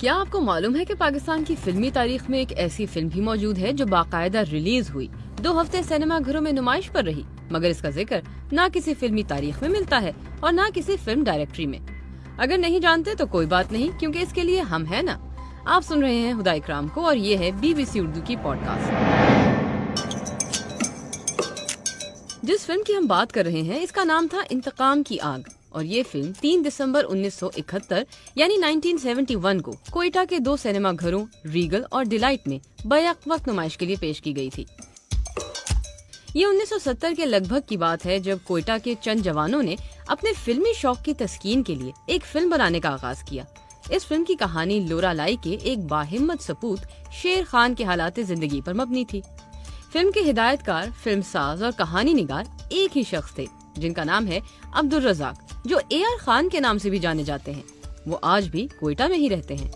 क्या आपको मालूम है कि पाकिस्तान की फिल्मी तारीख में एक ऐसी फ़िल्म भी मौजूद है जो बाकायदा रिलीज़ हुई? दो हफ़्ते सिनेमा घरों में नुमाइश पर रही, मगर इसका ज़िक्र न किसी फिल्मी तारीख में मिलता है और न किसी फ़िल्म डायरेक्टरी में। अगर नहीं जानते तो कोई बात नहीं, क्योंकि इसके लिए हम है ना। आप सुन रहे हैं हुदा इकराम को और ये है बीबीसी उर्दू की पॉडकास्ट। जिस फ़िल्म की हम बात कर रहे हैं, इसका नाम था इंतकाम की आग। और ये फ़िल्म 3 दिसंबर 1971 यानी 1971 को कोयटा के दो सिनेमा घरों रीगल और डिलाइट में बैक वक्त नुमाइश के लिए पेश की गई थी। ये 1970 के लगभग की बात है जब कोयटा के चंद जवानों ने अपने फिल्मी शौक की तस्कीन के लिए एक फ़िल्म बनाने का आगाज़ किया। इस फ़िल्म की कहानी लोरा लाई के एक बाहिम्मत सपूत, शेर खान के हालात ज़िंदगी पर मबनी थी। फ़िल्म के हिदायतकार फ़िल्म साज और कहानी निगार एक ही शख्स थे, जिनका नाम है अब्दुल रजाक जो ए आर खान के नाम से भी जाने जाते हैं। वो आज भी कोयटा में ही रहते हैं।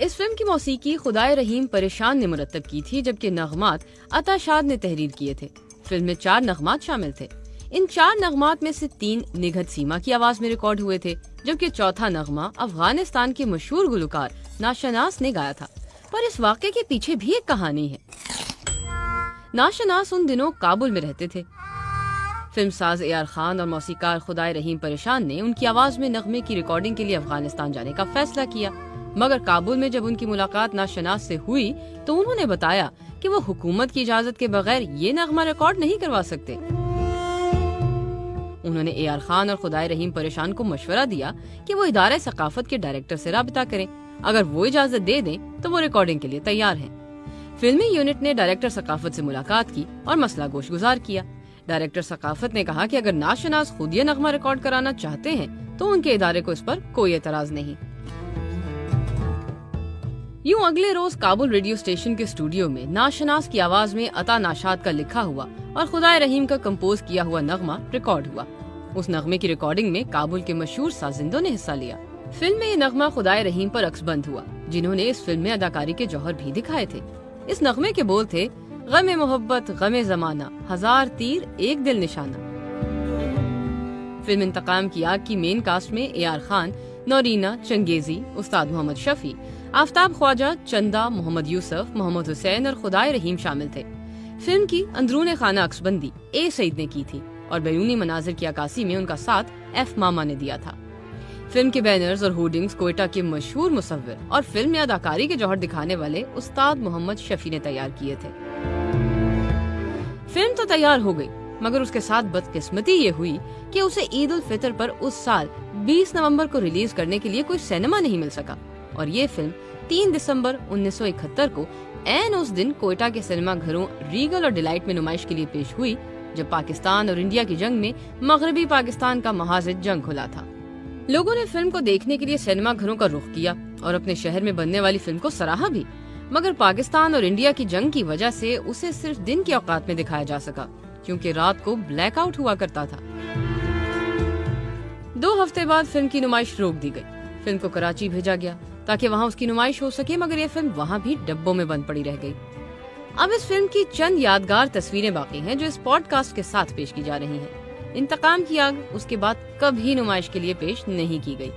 इस फ़िल्म की मौसीकी खुदाए रहीम परेशान ने मुरतब की थी, जबकि नगमात अताशाद ने तहरीर किए थे। फ़िल्म में चार नगमात शामिल थे। इन चार नगमात में से तीन निघत सीमा की आवाज़ में रिकॉर्ड हुए थे, जबकि चौथा नगमा अफ़गानिस्तान के मशहूर गुलकार नाशनास ने गाया था। पर इस वाक्य के पीछे भी एक कहानी है। नाशनास उन दिनों काबुल में रहते थे फ़िल्म साज ए आर खान और मौसीकार खुदाए रहीम परेशान ने उनकी आवाज़ में नगमे की रिकॉर्डिंग के लिए अफ़गानिस्तान जाने का फैसला किया। मगर काबुल में जब उनकी मुलाकात नाशनास से हुई तो उन्होंने बताया कि वो हुकूमत की इजाज़त के बगैर ये नगमा रिकॉर्ड नहीं करवा सकते। उन्होंने ए आर खान और खुदाए रहीम परेशान को मशवरा दिया कि वो इदारे सकाफत के डायरेक्टर से रबता करें। अगर वो इजाज़त दे दें तो वो रिकॉर्डिंग के लिए तैयार हैं। फिल्मी यूनिट ने डायरेक्टर सकाफत से मुलाकात की और मसला गोश गुजार किया। डायरेक्टर सकाफत ने कहा कि अगर नाशनाज खुद ये नगमा रिकॉर्ड कराना चाहते हैं तो उनके इदारे को इस पर कोई एतराज़ नहीं। यूँ अगले रोज काबुल रेडियो स्टेशन के स्टूडियो में नाशनाज की आवाज़ में अता नाशाद का लिखा हुआ और खुदाए रहीम का कंपोज किया हुआ नगमा रिकॉर्ड हुआ। उस नगमे की रिकॉर्डिंग में काबुल के मशहूर साजिंदों ने हिस्सा लिया। फ़िल्म में ये नगमा खुदाए रहीम पर अक्सबंद हुआ, जिन्होंने इस फ़िल्म में अदाकारी के जौहर भी दिखाए थे। इस नगमे के बोल थे गम मोहब्बत, गम जमाना, हज़ार तीर, एक दिल निशाना। फ़िल्म इंतकाम की आग की मेन कास्ट में ए आर खान, नौरीना, चंगेजी, उस्ताद मोहम्मद शफी, आफ्ताब ख्वाजा, चंदा, मोहम्मद यूसुफ, मोहम्मद हुसैन और खुदाए रहीम शामिल थे। फ़िल्म की अंदरून खाना अक्सबंदी ए सईद ने की थी और बैरूनी मनाजिर की अक्सी में उनका साथ एफ़ मामा ने दिया था। फ़िल्म के बैनर्स और होर्डिंग्स कोयटा के मशहूर मुसविर और फ़िल्म में अदाकारी के जौहर दिखाने वाले उस्ताद मोहम्मद शफी ने तैयार किए थे। फ़िल्म तो तैयार हो गई, मगर उसके साथ बदकिस्मती ये हुई कि उसे ईद उल फितर पर उस साल 20 नवंबर को रिलीज़ करने के लिए कोई सिनेमा नहीं मिल सका। और ये फ़िल्म 3 दिसंबर 1971 को एन उस दिन कोयटा के सिनेमा घरों रीगल और डिलाइट में नुमाइश के लिए पेश हुई, जब पाकिस्तान और इंडिया की जंग में मगरबी पाकिस्तान का महाजिद जंग खुला था। लोगों ने फ़िल्म को देखने के लिए सिनेमा घरों का रुख किया और अपने शहर में बनने वाली फ़िल्म को सराहा भी। मगर पाकिस्तान और इंडिया की जंग की वजह से उसे सिर्फ़ दिन के औकात में दिखाया जा सका, क्योंकि रात को ब्लैकआउट हुआ करता था। दो हफ़्ते बाद फ़िल्म की नुमाइश रोक दी गई। फ़िल्म को कराची भेजा गया, ताकि वहाँ उसकी नुमाइश हो सके, मगर यह फ़िल्म वहाँ भी डब्बों में बंद पड़ी रह गई। अब इस फ़िल्म की चंद यादगार तस्वीरें बाकी हैं, जो इस पॉडकास्ट के साथ पेश की जा रही हैं। इंतकाम की आग, उसके बाद कभी नुमाइश के लिए पेश नहीं की गई।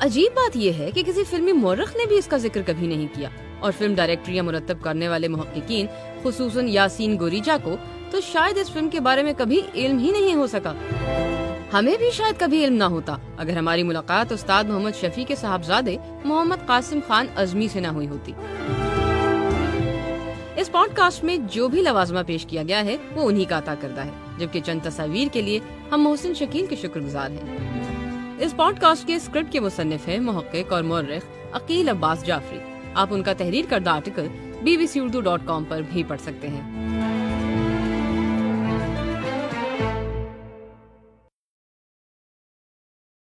अजीब बात यह है कि किसी फिल्मी मौरख ने भी इसका ज़िक्र कभी नहीं किया। और फ़िल्म डायरेक्टरियाँ मुरतब करने वाले महक्कीन खसूस यासीन गोरीजा को तो शायद इस फ़िल्म के बारे में कभी इल्म ही नहीं हो सका। हमें भी शायद कभी इल्म ना होता। अगर हमारी मुलाकात उस्ताद मोहम्मद शफी के साहबजादे मोहम्मद कासिम खान अजमी से न हुई होती। इस पॉडकास्ट में जो भी लवाजमा पेश किया गया है, वो उन्हीं का अता करता है, जबकि चंद तस्वीर के लिए हम मोहसिन शकील के शुक्रगुजार हैं। इस पॉडकास्ट के स्क्रिप्ट के मुसनफ है महक्क और मौरख अकील अब्बास जाफरी। आप उनका तहरीर करदा article BBC Urdu dot com पर भी पढ़ सकते हैं।